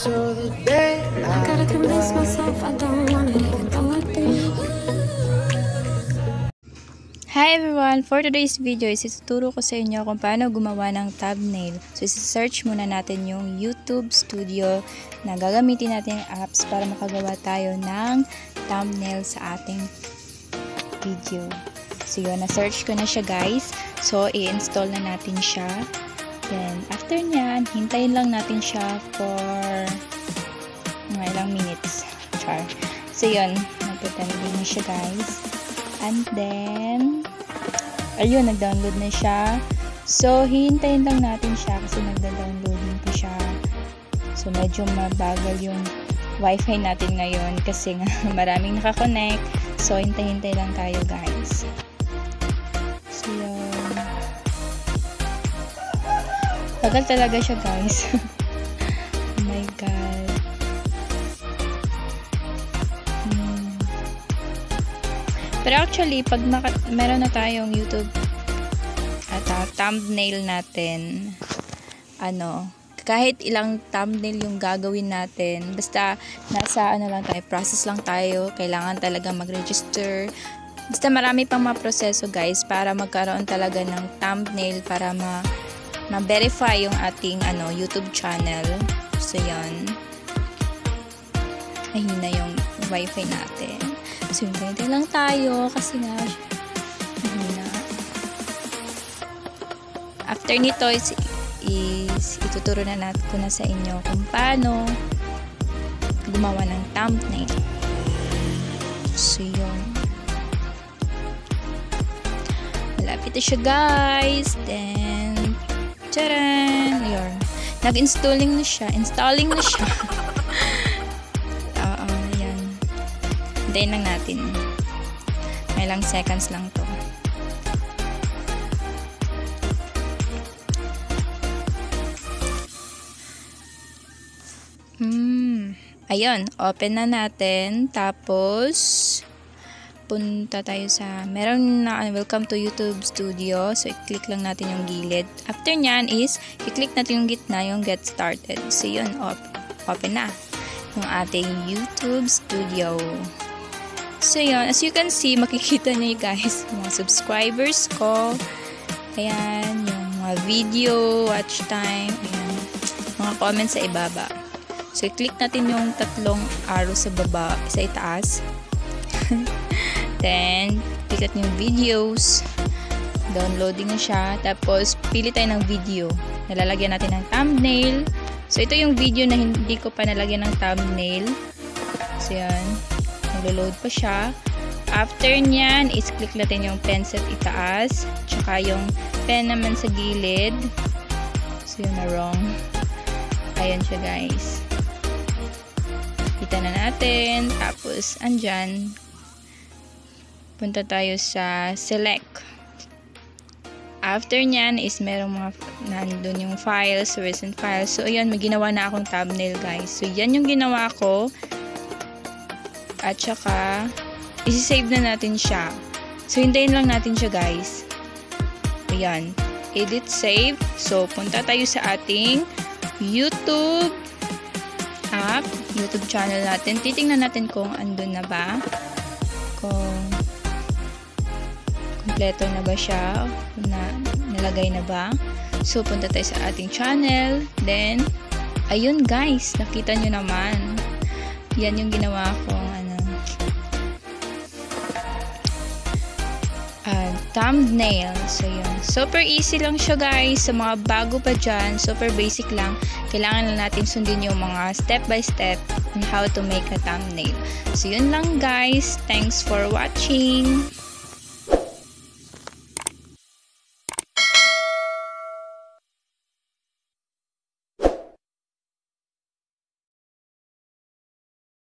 till the day I gotta convince myself I don't want it even though I do. Hi everyone! For today's video is ituturo ko sa inyo kung paano gumawa ng thumbnail. So, isi-search muna natin yung YouTube Studio na gagamitin natin yung apps para makagawa tayo ng thumbnail sa ating video. So, yun, na-search ko na siya guys. So, i-install na natin siya. Then, after nyan, hintayin lang natin siya for mga ilang minutes. Char. So, yun, nagtatanding na siya guys. And then, ayun, nag-download na siya. So, hihintayin lang natin siya kasi nagda-downloading pa siya. So, medyo mabagal yung wifi natin ngayon kasi nga maraming nakakonect. So, hintay-hintay lang tayo guys. Tagal talaga siya guys. oh my god. Hmm. Pero actually, pag naka, meron na tayong YouTube at uh, thumbnail natin, ano, kahit ilang thumbnail yung gagawin natin, basta nasa ano lang tayo, process lang tayo, kailangan talaga mag-register. Basta marami pang mga proseso guys para magkaroon talaga ng thumbnail para ma ma-verify yung ating ano YouTube channel. So, yan. Mahina yung wifi natin. So, hintay lang tayo kasi nga mahina. After nito is, is ituturo na natin ko na sa inyo kung paano gumawa ng thumbnail. So, yun. Malapit na siya, guys. Then, Charan! Ayun. Nag-installing na siya. Installing na siya. Oo, ayan. Hintayin lang natin. May lang seconds lang to. Hmm. Ayun. Open na natin. Tapos, punta tayo sa, meron na, welcome to YouTube Studio. So, i-click lang natin yung gilid. After nyan is, i-click natin yung gitna, yung get started. So, yun, op open na yung ating YouTube Studio. So, yun, as you can see, makikita niyo guys, mga subscribers ko. Ayan, yung mga video, watch time, ayan, mga comments sa ibaba. So, i-click natin yung tatlong arrow sa baba, sa itaas. Then, click natin yung videos. Downloading na siya. Tapos, pili tayo ng video. Nalalagyan natin ng thumbnail. So, ito yung video na hindi ko pa nalagyan ng thumbnail. So, yan. Naglo-load pa siya. After nyan, is click natin yung pencil itaas. Tsaka yung pen naman sa gilid. So, yun na wrong. Ayan siya, guys. Kita na natin. Tapos, andyan, punta tayo sa select. After nyan is merong mga nandun yung files, recent files. So, ayan, may ginawa na akong thumbnail, guys. So, yan yung ginawa ko. At saka, isi-save na natin siya. So, hintayin lang natin siya, guys. Ayan. Edit, save. So, punta tayo sa ating YouTube app, YouTube channel natin. Titingnan natin kung andun na ba. Kung kompleto na ba siya, na nalagay na ba. So, punta tayo sa ating channel. Then, ayun guys, nakita nyo naman. Yan yung ginawa kong ano, uh, thumbnail. So, yun. Super easy lang siya guys. Sa mga bago pa dyan, super basic lang. Kailangan lang natin sundin yung mga step by step on how to make a thumbnail. So, yun lang guys. Thanks for watching.